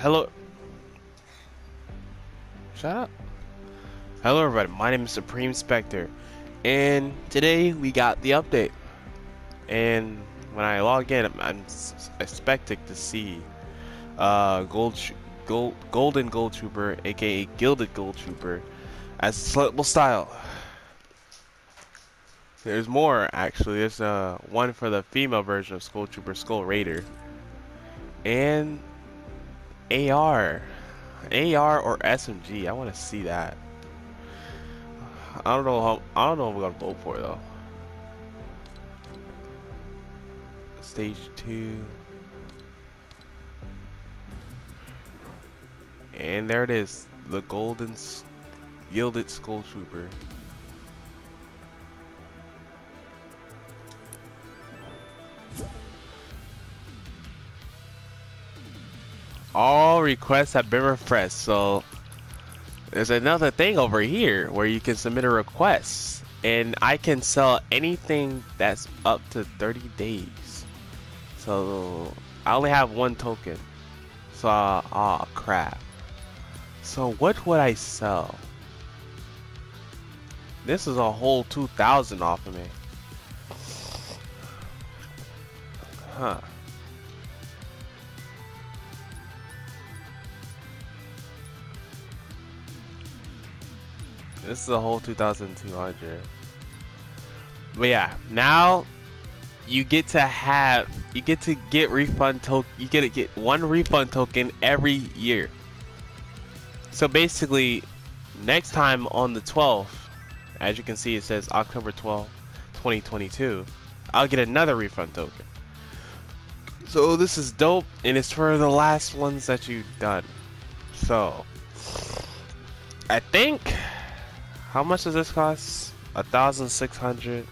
hello. Shut up. Hello, everybody. My name is Supreme Spectre, and today we got the update. And when I log in, I'm, I'm expecting to see uh, Gold, Gold, Golden Gold Trooper, aka Gilded Gold Trooper, as selectable style. There's more actually. There's uh, one for the female version of Skull Trooper Skull Raider, and AR, AR or SMG. I want to see that. I don't know how. I don't know what I'm gonna vote for though. Stage two. And there it is, the golden gilded skull trooper. All requests have been refreshed, so there's another thing over here where you can submit a request and I can sell anything that's up to 30 days. So I only have one token. So, ah, oh, crap. So what would I sell? This is a whole 2,000 off of me. Huh. This is a whole 2,200. But yeah, now you get to have, you get to get refund token, you get to get one refund token every year. So basically, next time on the 12th, as you can see it says October 12th, 2022, I'll get another refund token. So this is dope, and it's for the last ones that you've done. So, I think how much does this cost? A thousand six hundred.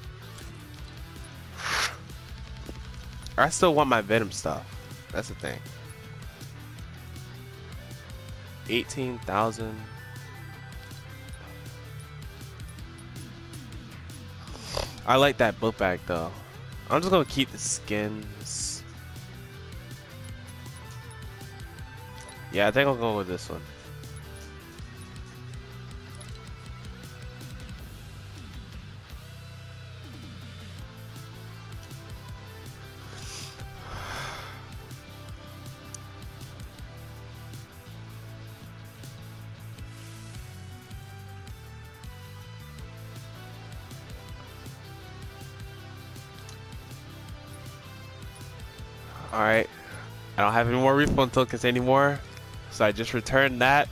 I still want my Venom stuff. That's the thing. Eighteen thousand. I like that book bag though. I'm just gonna keep the skins. Yeah, I think I'll go with this one. Alright. I don't have any more refund tokens anymore. So I just returned that.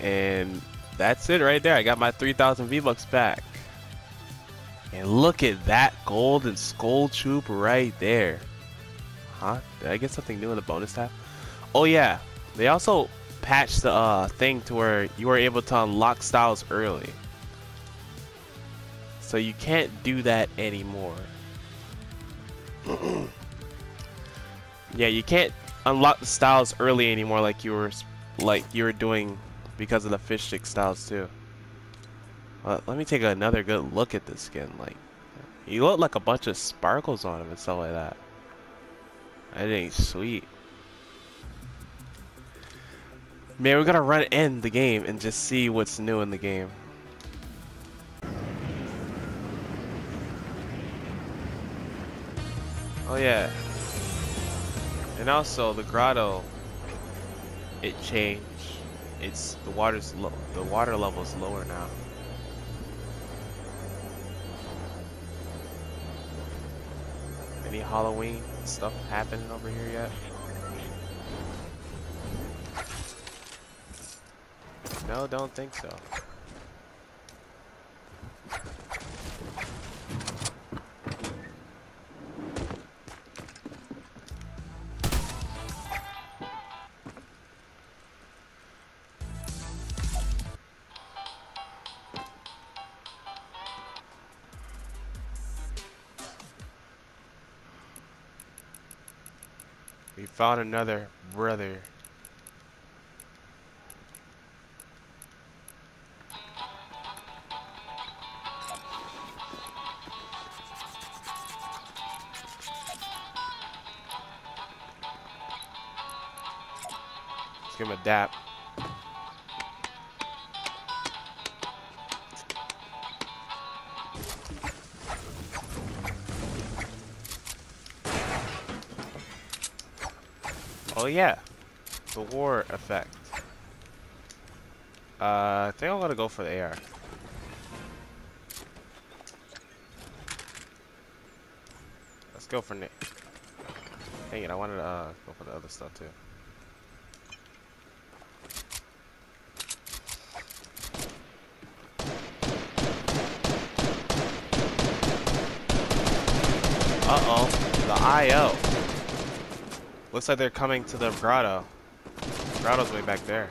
And that's it right there. I got my 3,000 V-Bucks back. And look at that golden skull troop right there. Huh? Did I get something new in the bonus tab? Oh yeah. They also patched the uh, thing to where you were able to unlock styles early. So you can't do that anymore. Yeah, you can't unlock the styles early anymore like you were like you were doing because of the fish stick styles too. Let me take another good look at this skin. Like, you look like a bunch of sparkles on him and stuff like that. That ain't sweet. Man, we're gonna run in the game and just see what's new in the game. Oh yeah, and also the grotto, it changed. It's the water's low. The water level's lower now. Any Halloween stuff happening over here yet? No, don't think so. We found another brother. give him a dap. Oh yeah, the war effect. Uh, I think I'm gonna go for the AR. Let's go for Nick. Dang it, I wanted to uh, go for the other stuff too. Uh-oh, the IO. Looks like they're coming to the grotto. Grotto's way back there.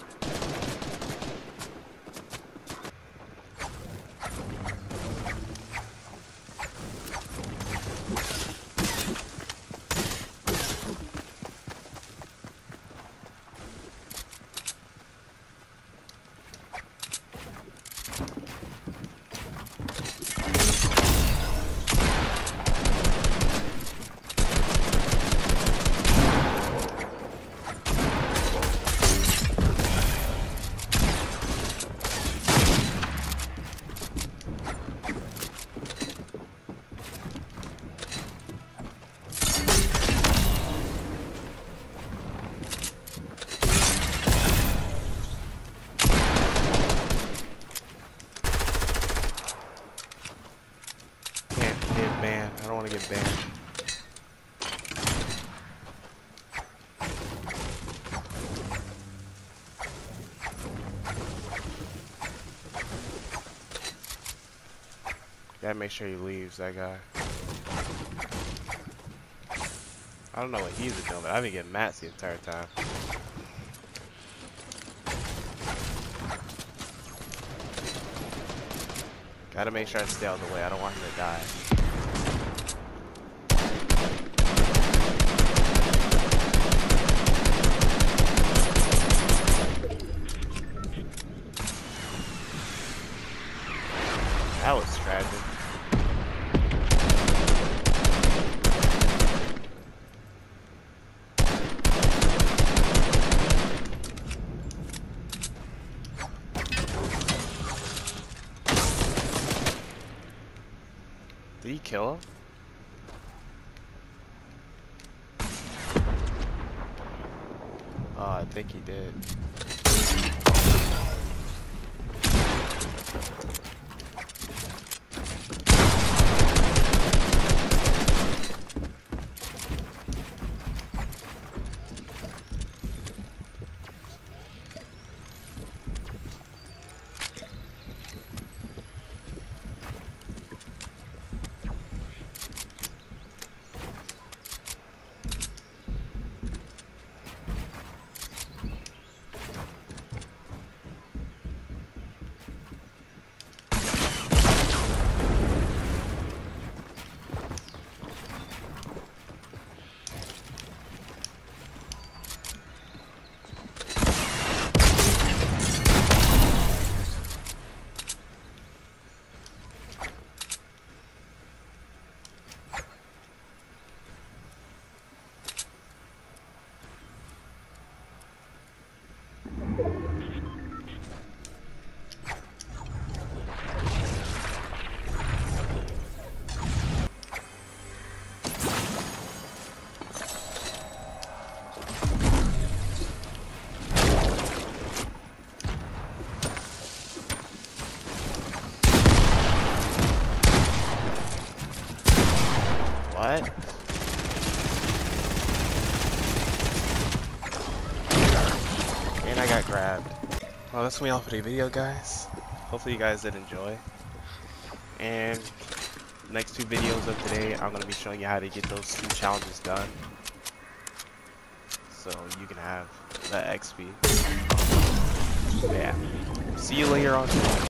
Can't get to get banned. Gotta make sure he leaves, that guy. I don't know what he's doing, but I've been getting mats the entire time. Gotta make sure I stay out of the way. I don't want him to die. Kill him? Oh, ah, I think he did. What? And I got grabbed. Well, that's me all for the video, guys. Hopefully you guys did enjoy. And next two videos of today, I'm going to be showing you how to get those two challenges done. So you can have that XP. Yeah. See you later on.